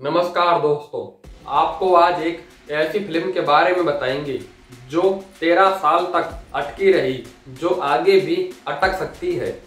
नमस्कार दोस्तों, आपको आज एक ऐसी फ़िल्म के बारे में बताएँगे, जो तेरह साल तक अटकी रही, जो आगे भी अटक सकती है।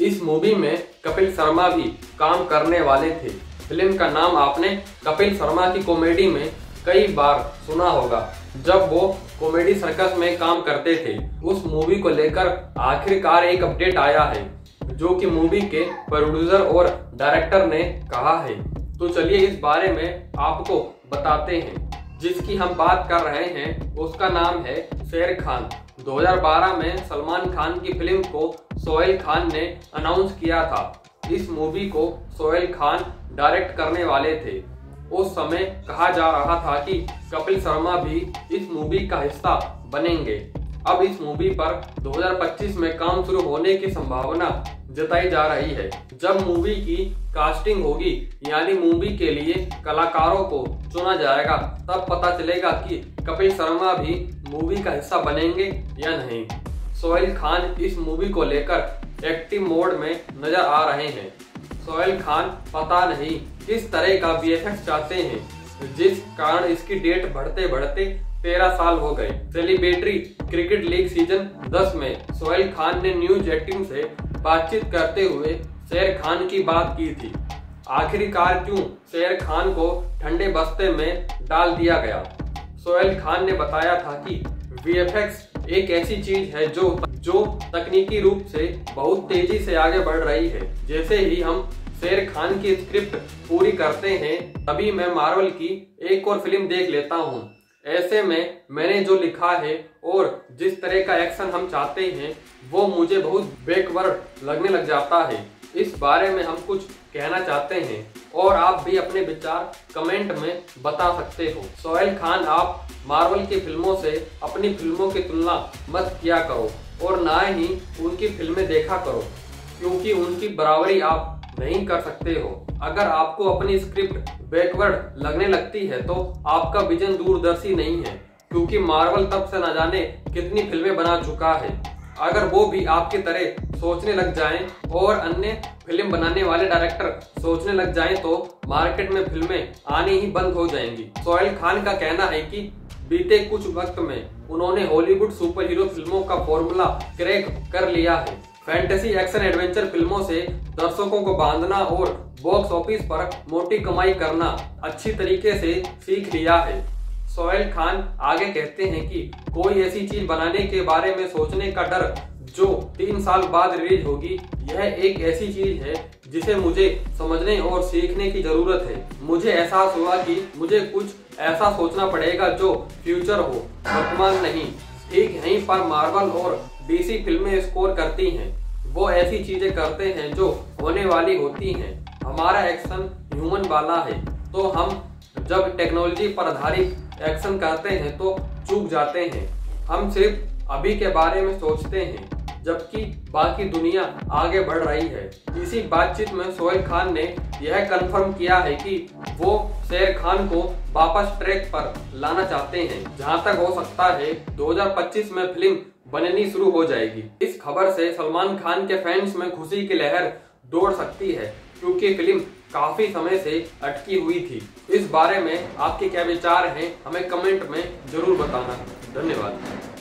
इस मूवी में कपिल शर्मा भी काम करने वाले थे। फ़िल्म का नाम आपने कपिल शर्मा की कॉमेडी में कई बार सुना होगा। जब वो कॉमेडी सर्कस में काम करते थे, उस मूवी को लेकर आखिरकार एक अपडेट आया है, जो कि मूवी के प्रोड्यूसर और डायरेक्टर ने कहा है। तो चलिए इस बारे में आपको बताते हैं। जिसकी हम बात कर रहे हैं, उसका नाम है शेर खान। 2012 में सलमान खान की फ़िल्म को सोहेल खान ने अनाउंस किया था। इस मूवी को सोहेल खान डायरेक्ट करने वाले थे। उस समय कहा जा रहा था कि कपिल शर्मा भी इस मूवी का हिस्सा बनेंगे। अब इस मूवी पर 2025 में काम शुरू होने की संभावना जताई जा रही है। जब मूवी की कास्टिंग होगी, यानी मूवी के लिए कलाकारों को चुना जाएगा, तब पता चलेगा कि कपिल शर्मा भी मूवी का हिस्सा बनेंगे या नहीं। सोहेल खान इस मूवी को लेकर एक्टिव मोड में नज़र आ रहे हैं। सोहेल खान पता नहीं किस तरह का बी चाहते हैं, जिस कारण इसकी डेट बढ़ते बढ़ते तेरह साल हो गए। सेलिब्रेटरी क्रिकेट लीग सीज़न 10 में सोहेल खान ने न्यूज़ एटीन से बातचीत करते हुए शेर खान की बात की थी। आखिरकार क्यों शेर खान को ठंडे बस्ते में डाल दिया गया? सोहेल खान ने बताया था कि वीएफएक्स एक ऐसी चीज़ है जो जो तकनीकी रूप से बहुत तेज़ी से आगे बढ़ रही है। जैसे ही हम शेर खान की स्क्रिप्ट पूरी करते हैं, तभी मैं मार्वल की एक और फ़िल्म देख लेता हूँ। ऐसे में मैंने जो लिखा है और जिस तरह का एक्शन हम चाहते हैं, वो मुझे बहुत बैकवर्ड लगने लग जाता है। इस बारे में हम कुछ कहना चाहते हैं और आप भी अपने विचार कमेंट में बता सकते हो। सोहेल खान, आप मार्वल की फ़िल्मों से अपनी फ़िल्मों की तुलना मत किया करो और ना ही उनकी फ़िल्में देखा करो, क्योंकि उनकी बराबरी आप नहीं कर सकते हो। अगर आपको अपनी स्क्रिप्ट बैकवर्ड लगने लगती है तो आपका विजन दूरदर्शी नहीं है, क्योंकि मार्वल तब से न जाने कितनी फ़िल्में बना चुका है। अगर वो भी आपकी तरह सोचने लग जाएँ और अन्य फ़िल्म बनाने वाले डायरेक्टर सोचने लग जाएँ तो मार्केट में फ़िल्में आनी ही बंद हो जाएँगी। सोहेल खान का कहना है कि बीते कुछ वक्त में उन्होंने हॉलीवुड सुपर हीरो फ़िल्मों का फॉर्मूला क्रैक कर लिया है। फैंटेसी एक्शन एडवेंचर फ़िल्मों से दर्शकों को बांधना और बॉक्स ऑफ़िस पर मोटी कमाई करना अच्छी तरीके से सीख लिया है। सोहेल खान आगे कहते हैं कि कोई ऐसी चीज़ बनाने के बारे में सोचने का डर जो तीन साल बाद रिलीज़ होगी, यह एक ऐसी चीज़ है जिसे मुझे समझने और सीखने की ज़रूरत है। मुझे एहसास हुआ कि मुझे कुछ ऐसा सोचना पड़ेगा जो फ्यूचर हो, वर्तमान नहीं। ठीक यहीं पर मार्बल और डीसी फ़िल्में स्कोर करती हैं। वो ऐसी चीज़ें करते हैं जो होने वाली होती हैं। हमारा एक्शन ह्यूमन वाला है। तो हम जब टेक्नोलॉजी पर आधारित एक्शन करते हैं तो चूक जाते हैं। हम सिर्फ़ अभी के बारे में सोचते हैं। जबकि बाकी दुनिया आगे बढ़ रही है। इसी बातचीत में सोहेल खान ने यह कंफर्म किया है कि वो शेर खान को वापस ट्रैक पर लाना चाहते हैं, जहाँ तक हो सकता है 2025 में फ़िल्म बननी शुरू हो जाएगी। इस खबर से सलमान खान के फैंस में खुशी की लहर दौड़ सकती है, क्योंकि फ़िल्म काफ़ी समय से अटकी हुई थी। इस बारे में आपके क्या विचार हैं, हमें कमेंट में ज़रूर बताना। धन्यवाद।